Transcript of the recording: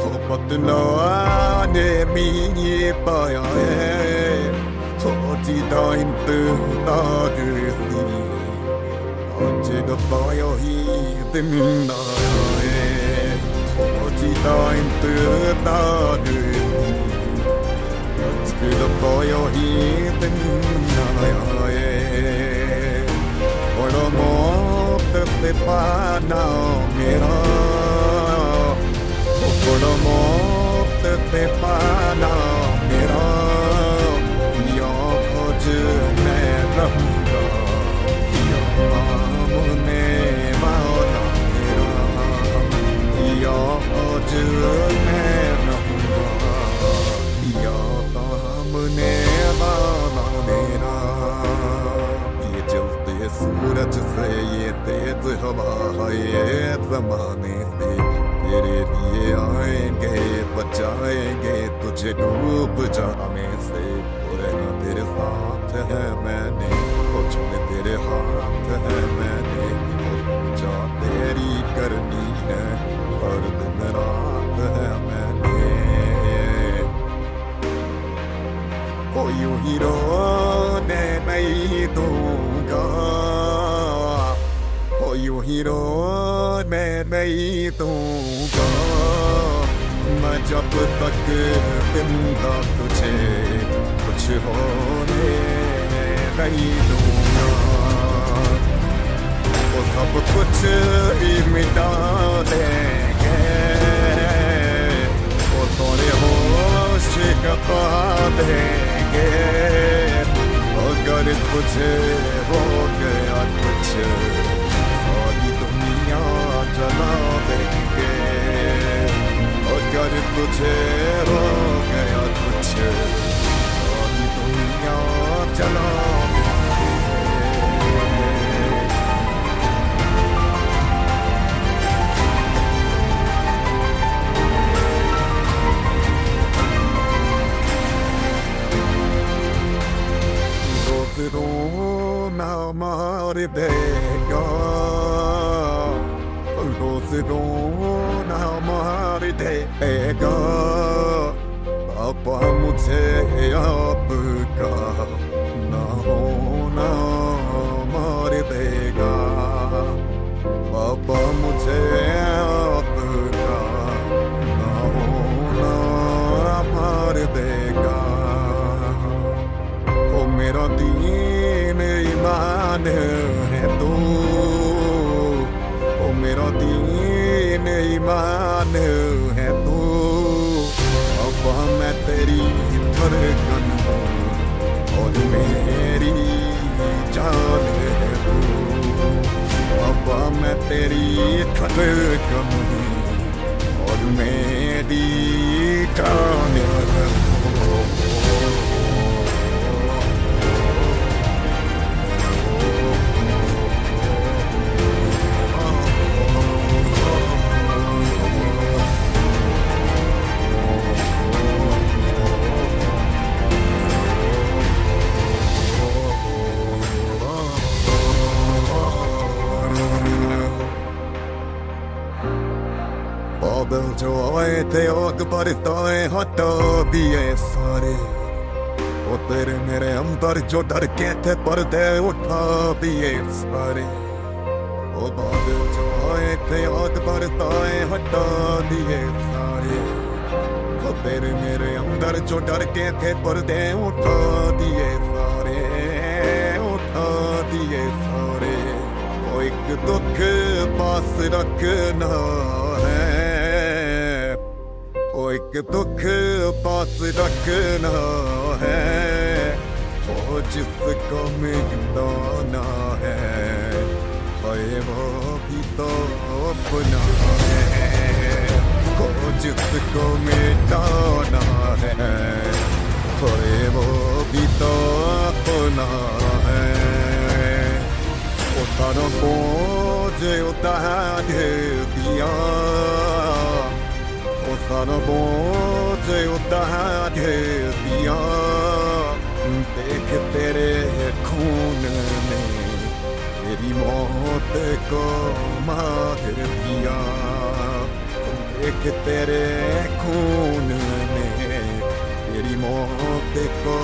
Håper at du når ned på jeg For tida inte da du si At jeg går på jeg hit i min da jeg For tida inte da du si At jeg går på jeg hit i min da jeg நடந்து பாடாமிரம் குடும்பத்தை பாடாமிரம் யோ கொஜு மேரம் Your arm, your से ये तेज हवा है ये जमाने से। तेरे लिए आएँगे, बचाएँगे तुझे डूब जाने से। रहना तेरे साथ है मैंने कुछ में तेरे हाथ है मैंने। जा तेरी करनी है, हर दिन रात है मैंने। yu hiro ne nai dunga o yu hiro ne nai dunga मैं जब तक ज़िंदा तुझे कुछ होने नहीं दूँगा। वो सब कुछ ही मिटा देंगे। वो सोने होश कपा देंगे। अगर तुझे हो गया कुछ अगर तुझे हो गया कुछ सारी दुनिया जला देंगे Roserò närmare dega Närmare dega Pappa मुझे आपका ना मार देगा पापा मुझे आपका ना मार देगा ओ मेरा दीन ईमान है तू। ओ मेरा दीन ईमान है तू अब मैं तेरी धड़कन और मेरी जान है तू। अब मैं तेरी धड़कन और मेरी जान है जो आए थे आग बरता है हटा दिए सारे वो तेरे मेरे अंदर जो डर के थे पर्दे उठा दिए सारे वो बादल जो आए थे आग बरता है हटा दिए सारे वो तेरे मेरे अंदर जो डर के थे पर्दे उठा दिए सारे उठा दिए सारे वो एक दुख पास रखना है। एक दुख पास रखना है ओ जिसको मिटाना है, हाय वो भी तो अपना है। ओ जिसको मिटाना है, हाय वो भी तो अपना है। सारा बोझ उतार दिया सारा बोझ उतार दिया। देख तेरे खून में तेरी मौत को मार दिया एक तेरे खून में तेरी मौत को